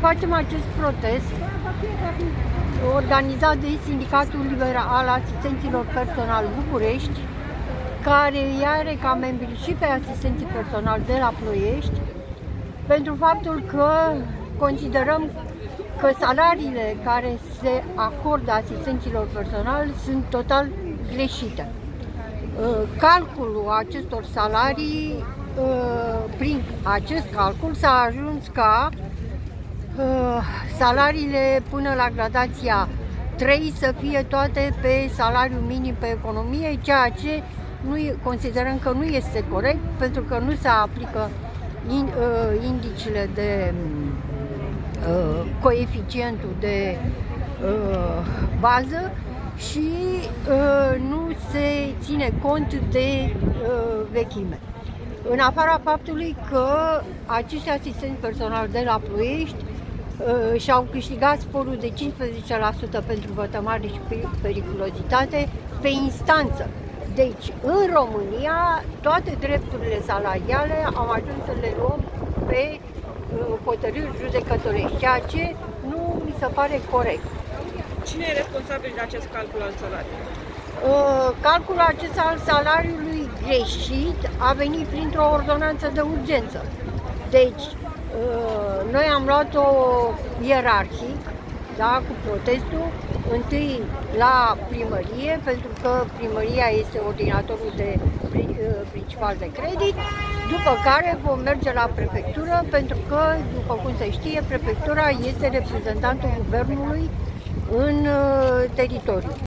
facem acest protest organizat de Sindicatul Liberal al Asistenților Personal București, care are ca membri și pe asistenții personal de la Ploiești, pentru faptul că considerăm că salariile care se acordă asistenților personal sunt total greșite. Uh, calculul acestor salarii, uh, prin acest calcul s-a ajuns ca uh, salariile până la gradația 3 să fie toate pe salariul minim pe economie, ceea ce nu considerăm că nu este corect pentru că nu se aplică indicile de coeficientul de bază și uh, nu se ține cont de uh, vechime. În afara faptului că acești asistenți personali de la Ploiești uh, și-au câștigat sporul de 15% pentru vătămare și periculozitate pe instanță. Deci, în România, toate drepturile salariale am ajuns să le luăm pe uh, hotărâri judecătorești, ceea ce nu mi se pare corect. Cine e responsabil de acest calcul al salariului? Uh, calculul acesta al salariului greșit a venit printr-o ordonanță de urgență. Deci, uh, noi am luat-o ierarhic, da, cu protestul, întâi la primărie, pentru că primăria este ordinatorul de uh, principal de credit, după care vom merge la prefectură, pentru că, după cum se știe, prefectura este reprezentantul guvernului în uh, teritoriu.